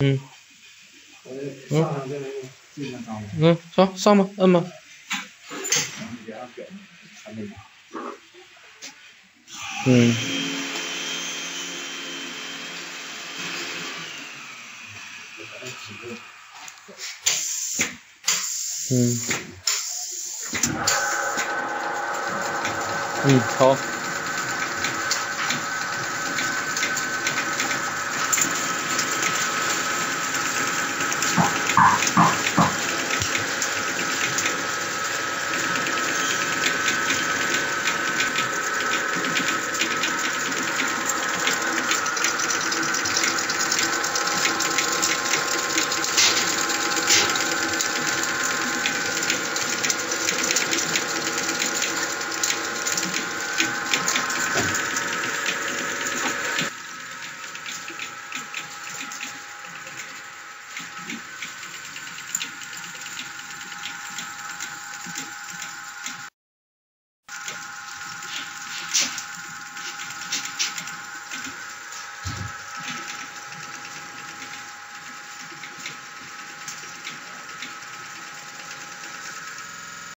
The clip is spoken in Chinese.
嗯嗯嗯上上吧摁吧嗯嗯嗯好。